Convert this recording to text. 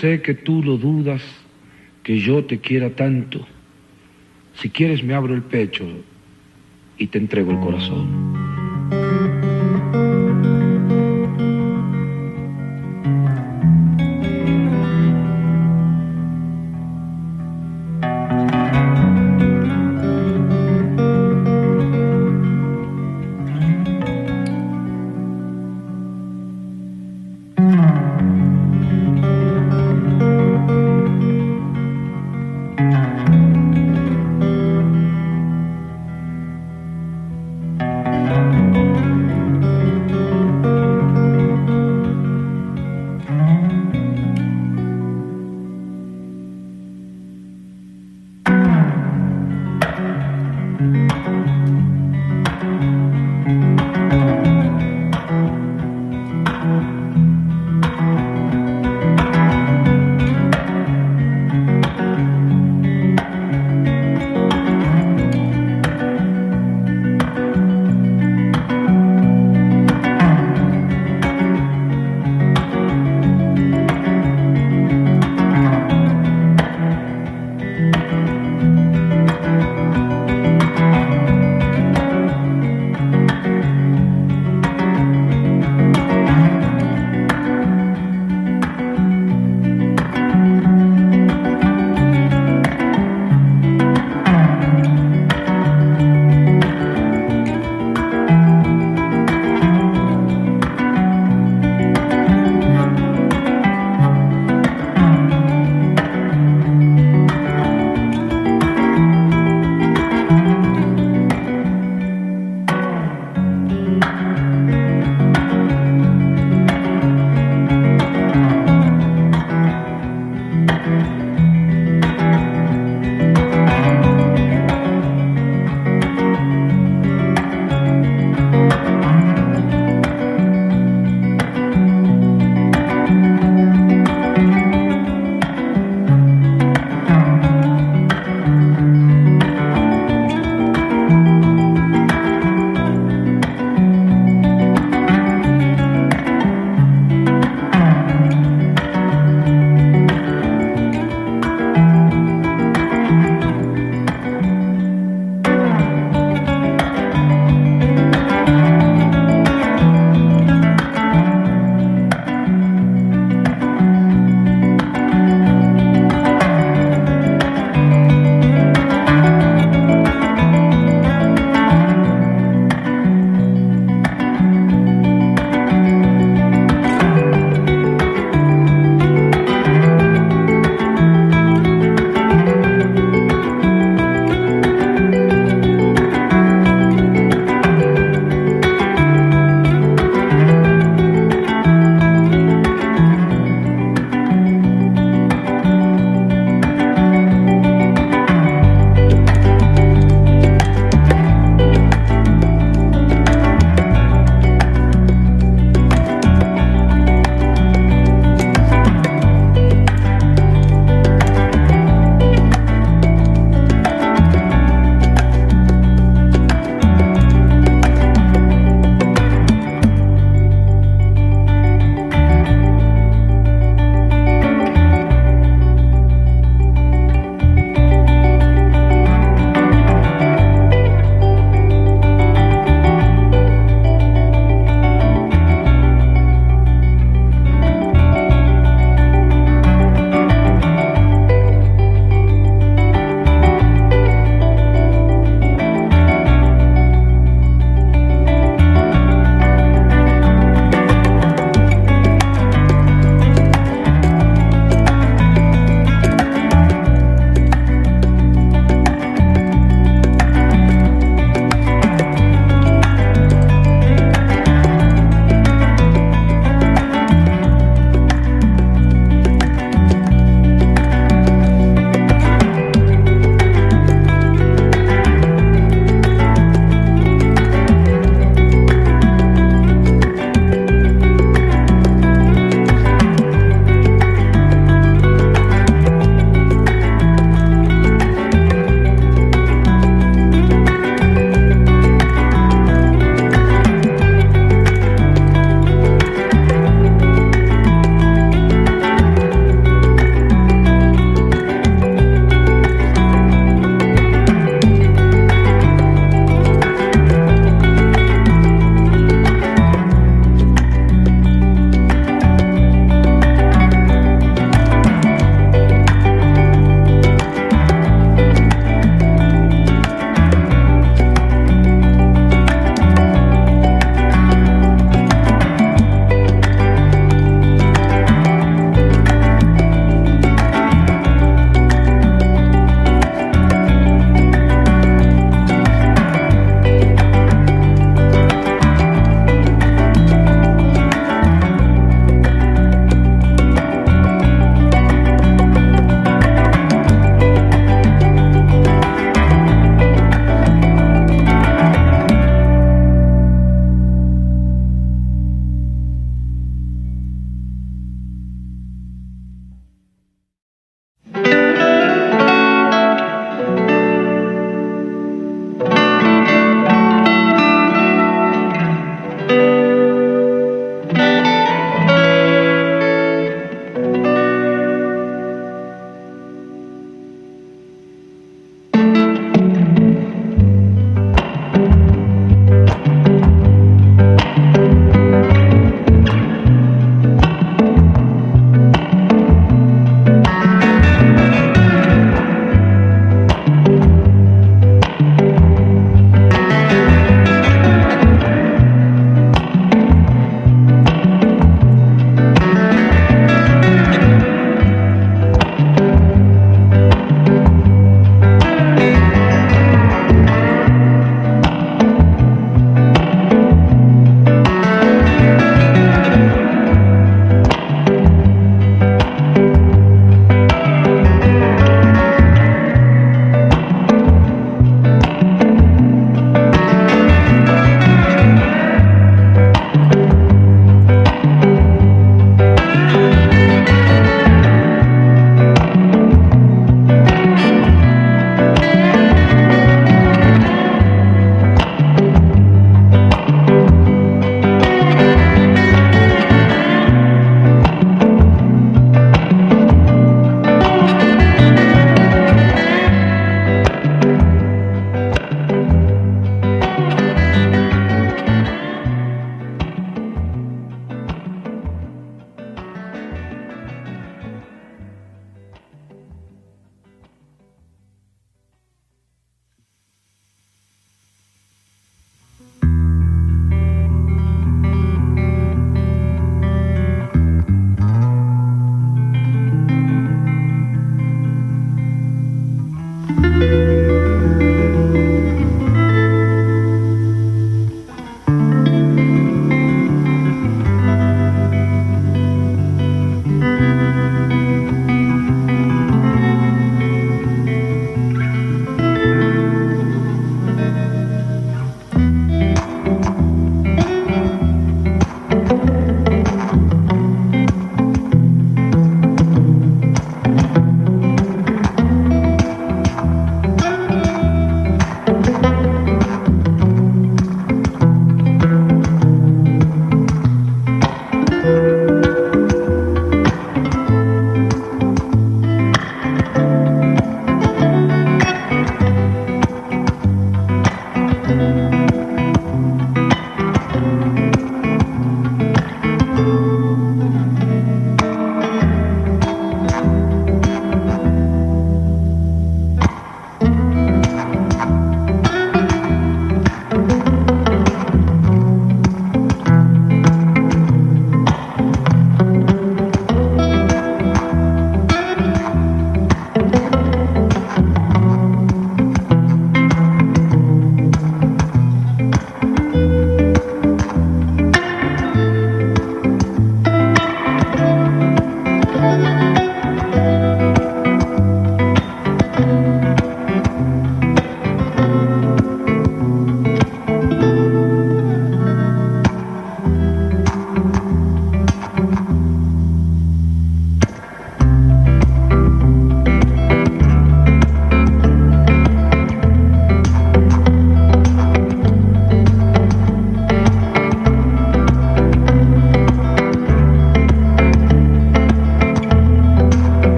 sé que tú lo dudas, que yo te quiera tanto. Si quieres me abro el pecho y te entrego el corazón.